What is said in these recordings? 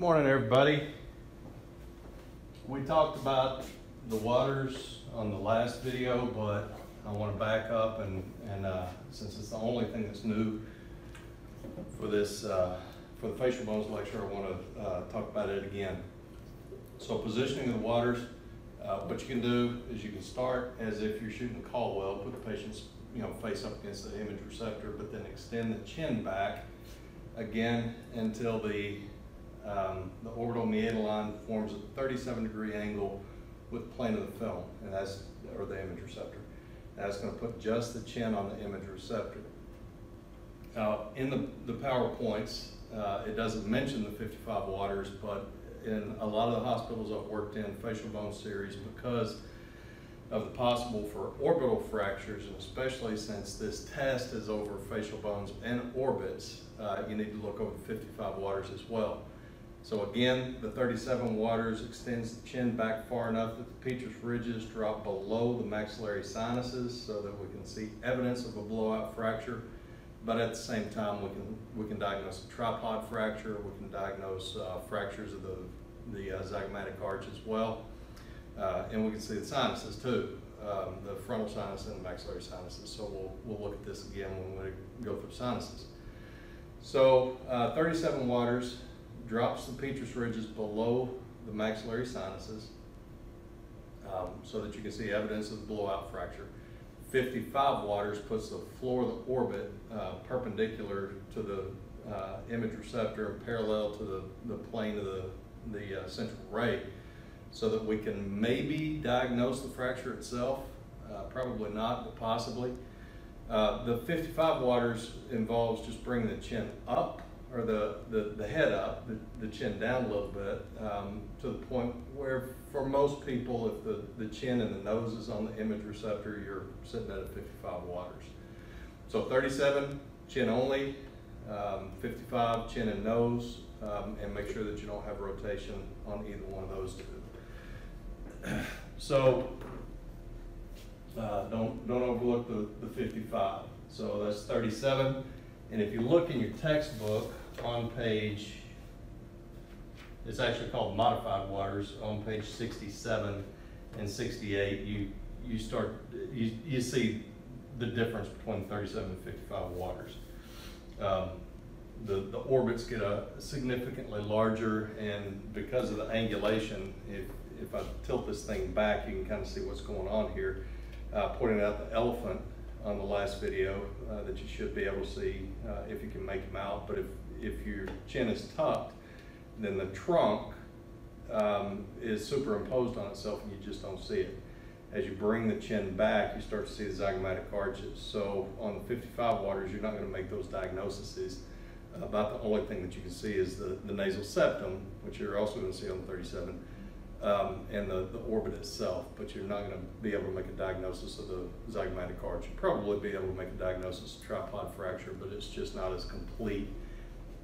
morning, everybody. We talked about the waters on the last video, but I want to back up and, and uh, since it's the only thing that's new for this, uh, for the facial bones lecture, I want to uh, talk about it again. So positioning of the waters, uh, what you can do is you can start as if you're shooting a Caldwell, put the patient's you know face up against the image receptor, but then extend the chin back again until the um, the orbital meatal line forms a 37 degree angle with plane of the film, and that's or the image receptor. That's going to put just the chin on the image receptor. Now, in the, the PowerPoints, uh, it doesn't mention the 55 waters, but in a lot of the hospitals I've worked in, facial bone series, because of the possible for orbital fractures, and especially since this test is over facial bones and orbits, uh, you need to look over the 55 waters as well. So again, the 37 waters extends the chin back far enough that the petrous ridges drop below the maxillary sinuses so that we can see evidence of a blowout fracture. But at the same time, we can we can diagnose a tripod fracture. We can diagnose uh, fractures of the the uh, zygomatic arch as well, uh, and we can see the sinuses too, um, the frontal sinus and the maxillary sinuses. So we'll we'll look at this again when we go through sinuses. So uh, 37 waters drops the petrous ridges below the maxillary sinuses um, so that you can see evidence of the blowout fracture. 55 waters puts the floor of the orbit uh, perpendicular to the uh, image receptor and parallel to the, the plane of the, the uh, central ray so that we can maybe diagnose the fracture itself. Uh, probably not, but possibly. Uh, the 55 waters involves just bringing the chin up or the, the, the head up, the, the chin down a little bit, um, to the point where for most people, if the, the chin and the nose is on the image receptor, you're sitting at a 55 waters. So 37, chin only, um, 55, chin and nose, um, and make sure that you don't have rotation on either one of those two. So uh, don't, don't overlook the, the 55. So that's 37. And if you look in your textbook, on page, it's actually called modified waters, on page 67 and 68, you, you start, you, you see the difference between 37 and 55 waters. Um, the, the orbits get a significantly larger and because of the angulation, if, if I tilt this thing back, you can kind of see what's going on here. Uh, pointing out the elephant on the last video uh, that you should be able to see uh, if you can make them out. But if if your chin is tucked, then the trunk um, is superimposed on itself and you just don't see it. As you bring the chin back, you start to see the zygomatic arches. So on the 55 waters, you're not going to make those diagnoses. About the only thing that you can see is the, the nasal septum, which you're also going to see on the 37, um, and the, the orbit itself, but you're not going to be able to make a diagnosis of the zygomatic arch. You'll probably be able to make a diagnosis of tripod fracture, but it's just not as complete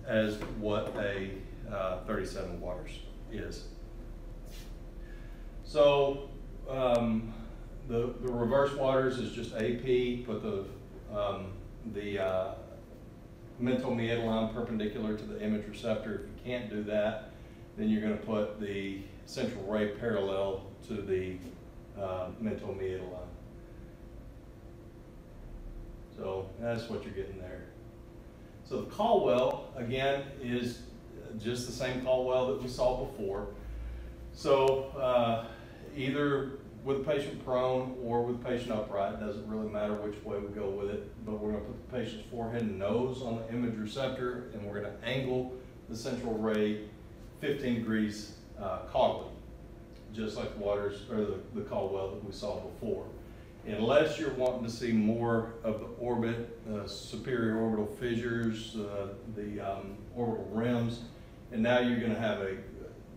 as what a uh, 37 waters is. So um, the, the reverse waters is just AP, put the, um, the uh, mental meatal line perpendicular to the image receptor. If you can't do that, then you're going to put the central ray parallel to the uh, mental meatal line. So that's what you're getting there. So the Caldwell, again, is just the same Caldwell that we saw before. So uh, either with the patient prone or with the patient upright, doesn't really matter which way we go with it, but we're gonna put the patient's forehead and nose on the image receptor and we're gonna angle the central ray 15 degrees uh, just like the waters or the, the Caldwell that we saw before unless you're wanting to see more of the orbit, uh, superior orbital fissures, uh, the um, orbital rims, and now you're going to have a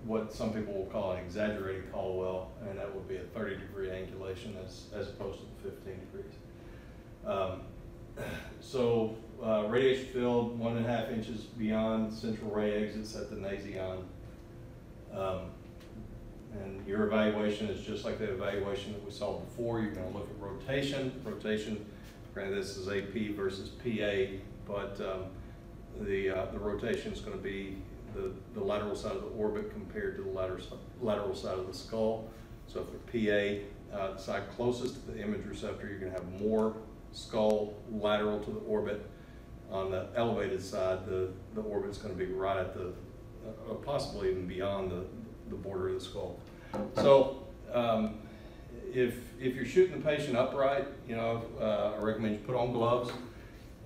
what some people will call an exaggerated Caldwell, and that would be a 30 degree angulation as, as opposed to the 15 degrees. Um, so uh, radiation field one and a half inches beyond central ray exits at the nasion. Um, and your evaluation is just like the evaluation that we saw before. You're going to look at rotation. Rotation, granted this is AP versus PA, but um, the, uh, the rotation is going to be the, the lateral side of the orbit compared to the lateral, lateral side of the skull. So for PA, uh, the side closest to the image receptor, you're gonna have more skull lateral to the orbit. On the elevated side, the, the orbit's gonna be right at the, uh, possibly even beyond the, the border of the skull. So, um, if, if you're shooting the patient upright, you know, uh, I recommend you put on gloves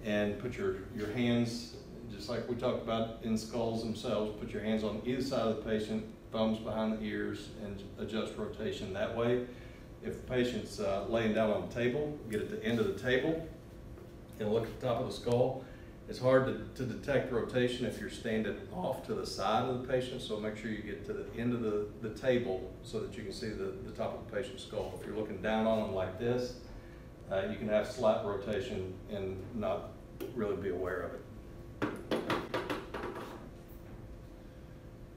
and put your, your hands, just like we talked about in skulls themselves, put your hands on either side of the patient, thumbs behind the ears, and adjust rotation that way. If the patient's uh, laying down on the table, get at the end of the table and look at the top of the skull. It's hard to, to detect rotation if you're standing off to the side of the patient, so make sure you get to the end of the, the table so that you can see the, the top of the patient's skull. If you're looking down on them like this, uh, you can have slight rotation and not really be aware of it.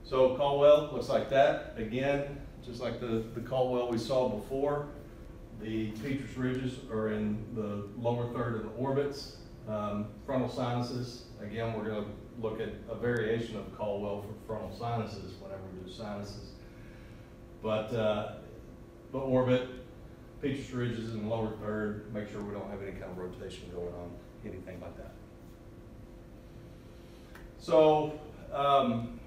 So Caldwell looks like that. Again, just like the, the Caldwell we saw before, the petrous ridges are in the lower third of the orbits. Um, frontal sinuses, again, we're going to look at a variation of Caldwell for frontal sinuses whenever we do sinuses. But uh, the orbit, petrous ridges in the lower third, make sure we don't have any kind of rotation going on, anything like that. So, um,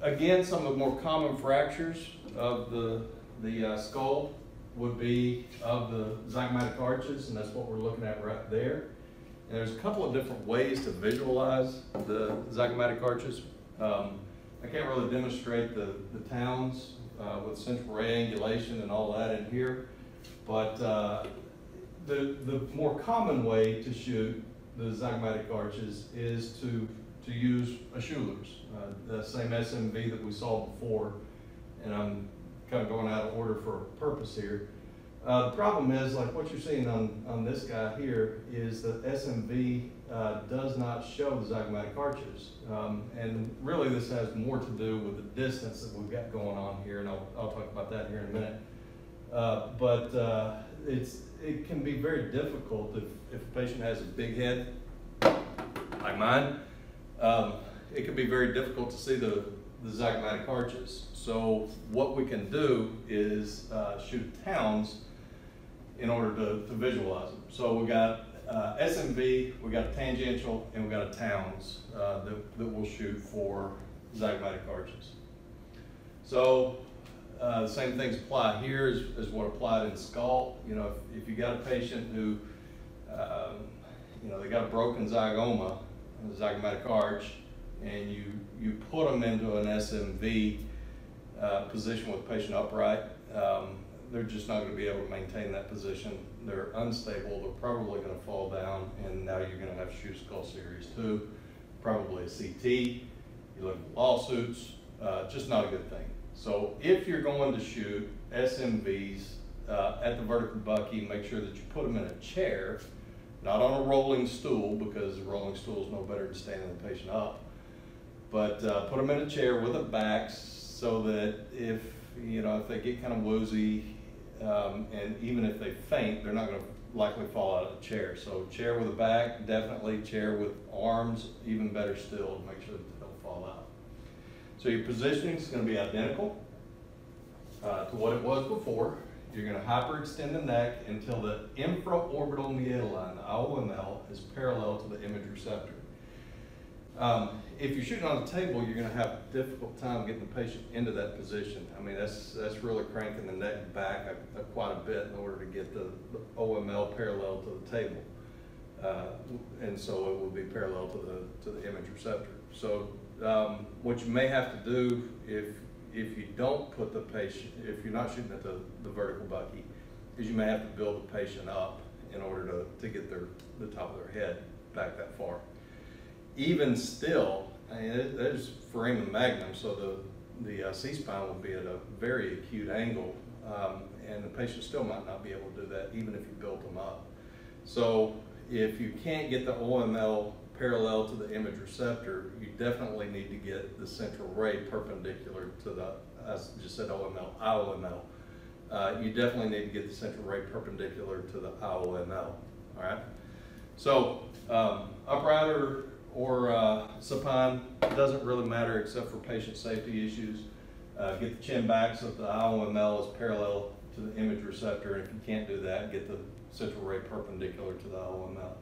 again, some of the more common fractures of the, the uh, skull would be of the zygomatic arches, and that's what we're looking at right there. And there's a couple of different ways to visualize the zygomatic arches. Um, I can't really demonstrate the, the Towne's uh, with central angulation and all that in here, but uh, the, the more common way to shoot the zygomatic arches is to, to use a Schüller's, uh, the same SMV that we saw before, and I'm kind of going out of order for a purpose here. Uh, the problem is, like what you're seeing on, on this guy here, is that SMV uh, does not show the zygomatic arches. Um, and really this has more to do with the distance that we've got going on here, and I'll, I'll talk about that here in a minute. Uh, but uh, it's, it can be very difficult if, if a patient has a big head, like mine, um, it can be very difficult to see the, the zygomatic arches. So what we can do is uh, shoot Towne's in order to, to visualize them. So we got uh, SMV, we got a tangential, and we got a Towne's uh, that, that we'll shoot for zygomatic arches. So uh, the same things apply here as, as what applied in skull. You know, if, if you got a patient who, um, you know, they got a broken zygoma, a zygomatic arch, and you, you put them into an SMV uh, position with patient upright, um, they're just not going to be able to maintain that position. They're unstable. They're probably going to fall down, and now you're going to have shoot skull series two, probably a CT. You look at lawsuits, uh, just not a good thing. So if you're going to shoot SMVs uh, at the vertical bucky, make sure that you put them in a chair, not on a rolling stool, because a rolling stool is no better than standing the patient up. But uh, put them in a chair with a back so that if you know if they get kind of woozy, um, and even if they faint, they're not going to likely fall out of the chair. So chair with a back, definitely. Chair with arms, even better still, to make sure that they don't fall out. So your positioning is going to be identical uh, to what it was before. You're going to hyperextend the neck until the infraorbital meatal line, the IOML, is parallel to the image receptor. Um, if you're shooting on the table, you're going to have a difficult time getting the patient into that position. I mean, that's that's really cranking the neck back a, a, quite a bit in order to get the, the OML parallel to the table, uh, and so it will be parallel to the to the image receptor. So um, what you may have to do if if you don't put the patient, if you're not shooting at the, the vertical bucky, is you may have to build the patient up in order to, to get their the top of their head back that far even still, I mean, there's magnum, so the, the uh, C-spine will be at a very acute angle, um, and the patient still might not be able to do that even if you built them up. So if you can't get the OML parallel to the image receptor, you definitely need to get the central ray perpendicular to the, I just said OML, IOML. Uh, you definitely need to get the central ray perpendicular to the IOML, all right? So um, upright or uh, supine, out, doesn't really matter except for patient safety issues. Uh, get the chin back so that the IOML is parallel to the image receptor. And if you can't do that, get the central ray perpendicular to the IOML.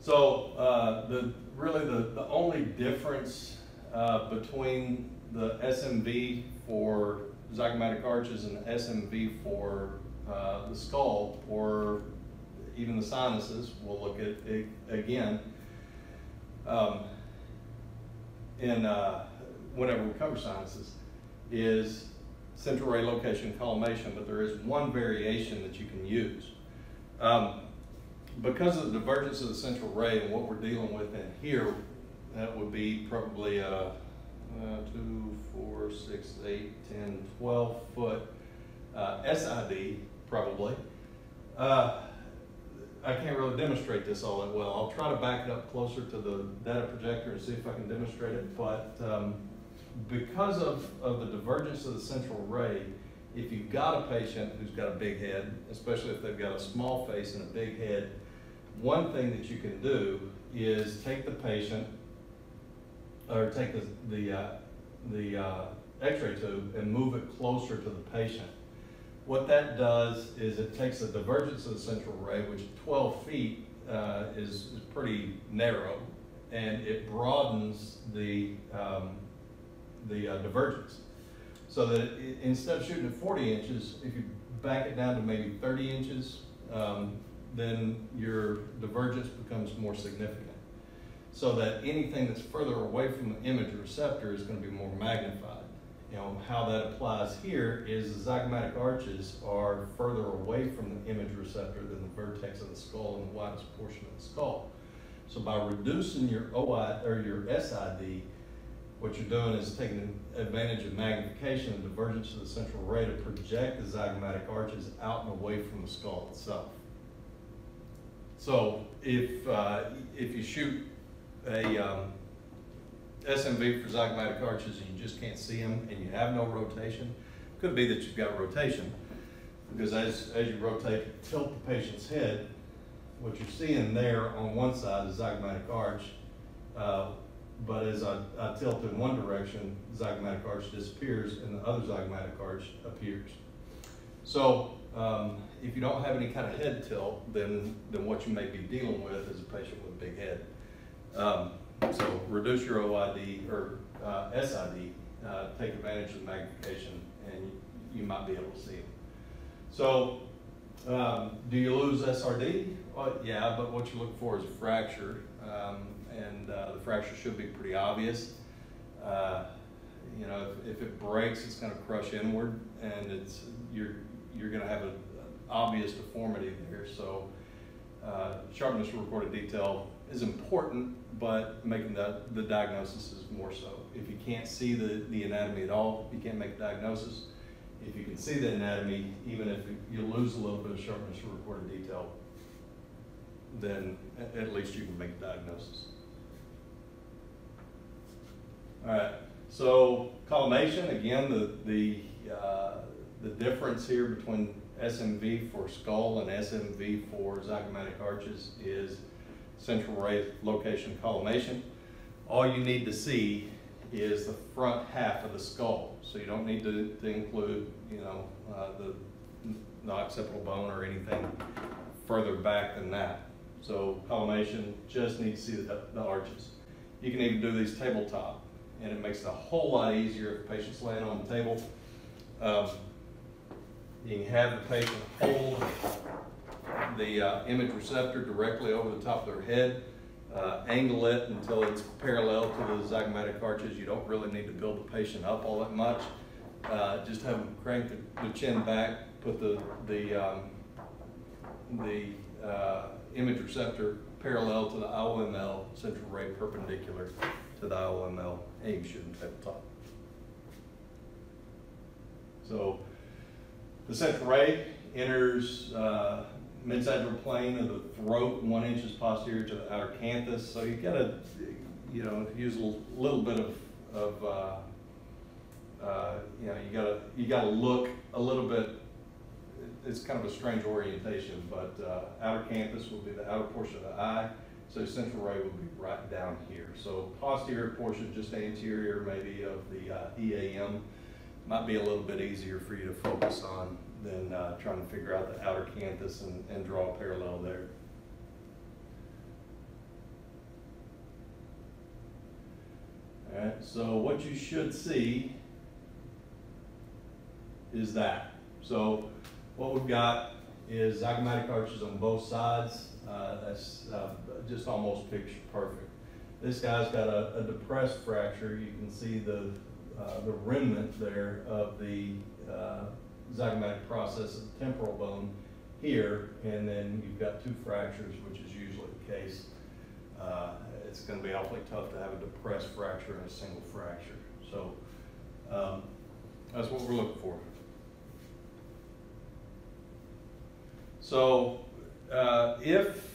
So uh, the really the, the only difference uh, between the SMV for zygomatic arches and the SMV for uh, the skull or even the sinuses, we'll look at it again. Um, in uh, whenever we cover sinuses, is central ray location collimation, but there is one variation that you can use. Um, because of the divergence of the central ray and what we're dealing with in here, that would be probably a, uh, two, four, six, eight, 10, 12 foot uh, SID, probably. Uh, I can't really demonstrate this all that well. I'll try to back it up closer to the data projector and see if I can demonstrate it. But um, because of, of the divergence of the central ray, if you've got a patient who's got a big head, especially if they've got a small face and a big head, one thing that you can do is take the patient, or take the, the, uh, the uh, x-ray tube and move it closer to the patient. What that does is it takes the divergence of the central ray, which 12 feet uh, is, is pretty narrow, and it broadens the, um, the uh, divergence. So that it, instead of shooting at 40 inches, if you back it down to maybe 30 inches, um, then your divergence becomes more significant. So that anything that's further away from the image receptor is going to be more magnified. You know, how that applies here is the zygomatic arches are further away from the image receptor than the vertex of the skull and the widest portion of the skull. So by reducing your OI or your SID, what you're doing is taking advantage of magnification and divergence of the central ray to project the zygomatic arches out and away from the skull itself. So if, uh, if you shoot a um, SMV for zygomatic arches and you just can't see them and you have no rotation, could be that you've got rotation because as, as you rotate, tilt the patient's head, what you're seeing there on one side is zygomatic arch, uh, but as I, I, tilt in one direction, zygomatic arch disappears and the other zygomatic arch appears. So um, if you don't have any kind of head tilt, then, then what you may be dealing with is a patient with a big head. Um, so reduce your OID or uh, SID, uh, take advantage of magnification, and you might be able to see them. So um, do you lose SRD? Well, yeah, but what you're looking for is a fracture, um, and uh, the fracture should be pretty obvious. Uh, you know, if, if, it breaks, it's going to crush inward, and it's you're you're going to have an obvious deformity there. So uh, sharpness recorded detail is important, but making the, the diagnosis is more so. If you can't see the, the anatomy at all, you can't make a diagnosis. If you can see the anatomy, even if you lose a little bit of sharpness or recorded detail, then at least you can make a diagnosis. All right, so collimation, again, the, the, uh, the difference here between SMV for skull and SMV for zygomatic arches is central ray location collimation. All you need to see is the front half of the skull. So you don't need to, to include, you know, uh, the, occipital bone or anything further back than that. So collimation just need to see the, the arches. You can even do these tabletop, and it makes it a whole lot easier if the patient's laying on the table. Um, you can have the patient hold the uh, image receptor directly over the top of their head, uh, angle it until it's parallel to the zygomatic arches. You don't really need to build the patient up all that much. Uh, just have them crank the, the, chin back, put the, the, um, the uh, image receptor parallel to the IOML, central ray perpendicular to the IOML, and you should tabletop. So the central ray enters uh, mid-sagittal plane of the throat, one inches posterior to the outer canthus. So you gotta, you know, use a little bit of, of uh, uh, you know, you gotta, you gotta look a little bit. It's kind of a strange orientation, but uh, outer canthus will be the outer portion of the eye. So central ray will be right down here. So posterior portion, just anterior maybe of the uh, EAM, might be a little bit easier for you to focus on than uh, trying to figure out the outer canthus and, and draw a parallel there. All right, so what you should see is that. So what we've got is zygomatic arches on both sides. Uh, that's uh, just almost picture perfect. This guy's got a, a depressed fracture. You can see the, uh, the remnant there of the uh, zygomatic process of the temporal bone here, and then you've got two fractures, which is usually the case. Uh, it's going to be awfully tough to have a depressed fracture and a single fracture. So um, that's what we're looking for. So uh, if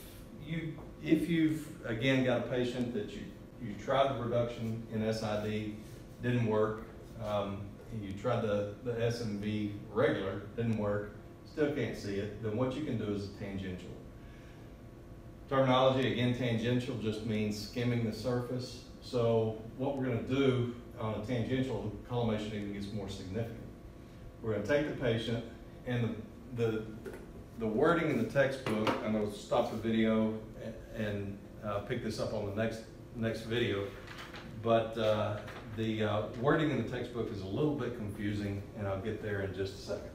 you if you've again got a patient that you you tried the reduction in SID didn't work, um, you tried the the SMV regular didn't work, still can't see it, then what you can do is a tangential. Terminology again, tangential just means skimming the surface. So what we're going to do on a tangential collimation even gets more significant. We're going to take the patient and the, the the wording in the textbook, I'm going to stop the video and uh, pick this up on the next next video. But uh, the uh, wording in the textbook is a little bit confusing, and I'll get there in just a second.